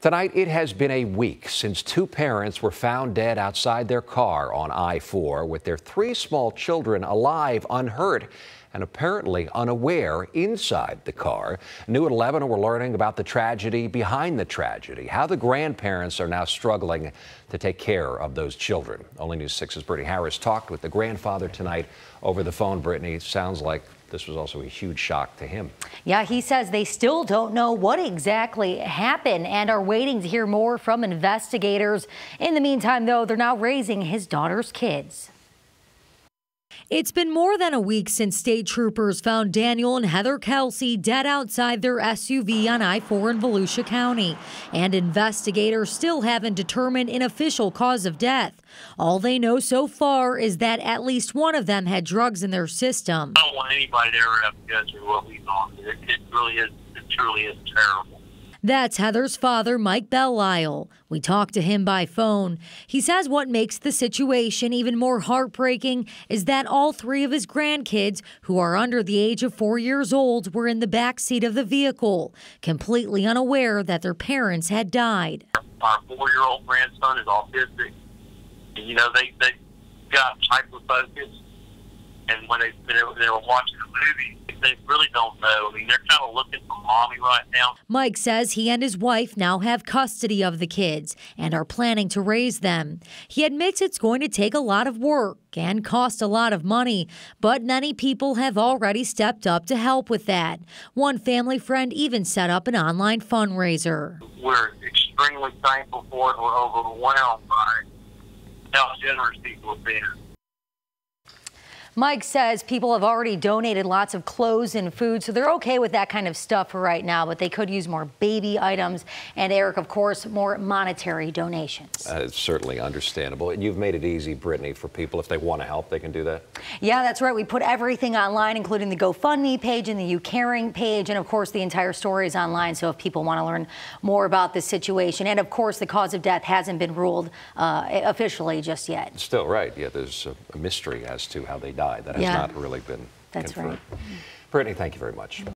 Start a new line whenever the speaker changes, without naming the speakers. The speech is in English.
Tonight, it has been a week since two parents were found dead outside their car on I 4 with their three small children alive, unhurt, and apparently unaware inside the car. New at 11, we're learning about the tragedy behind the tragedy, how the grandparents are now struggling to take care of those children. Only News 6's Brittany Harris talked with the grandfather tonight over the phone. Brittany, sounds like this was also a huge shock to him.
Yeah, he says they still don't know what exactly happened and are waiting to hear more from investigators. In the meantime, though, they're now raising his daughter's kids. It's been more than a week since state troopers found Daniel and Heather Kelsey dead outside their SUV on I 4 in Volusia County, and investigators still haven't determined an official cause of death. All they know so far is that at least one of them had drugs in their system.
I don't want anybody to ever have to go through what we've gone through. It, really is, it truly is terrible.
That's Heather's father, Mike Bellisle. We talked to him by phone. He says what makes the situation even more heartbreaking is that all three of his grandkids, who are under the age of four years old, were in the back seat of the vehicle, completely unaware that their parents had died.
Our four-year-old grandson is autistic. You know, they, they got hyper focused, and when they, they were watching the movie, they really don't know. I mean, they're kind of looking for mommy right now.
Mike says he and his wife now have custody of the kids and are planning to raise them. He admits it's going to take a lot of work and cost a lot of money, but many people have already stepped up to help with that. One family friend even set up an online fundraiser.
We're extremely thankful for it. We're overwhelmed by how generous people have been.
Mike says people have already donated lots of clothes and food, so they're okay with that kind of stuff for right now, but they could use more baby items and, Eric, of course, more monetary donations.
Uh, it's certainly understandable. And you've made it easy, Brittany, for people, if they want to help, they can do that?
Yeah, that's right. We put everything online, including the GoFundMe page and the You Caring page, and, of course, the entire story is online, so if people want to learn more about the situation. And, of course, the cause of death hasn't been ruled uh, officially just yet.
Still, right. Yeah, there's a mystery as to how they died. That has yeah. not really been
That's
confirmed.
right.
Brittany, thank you very much.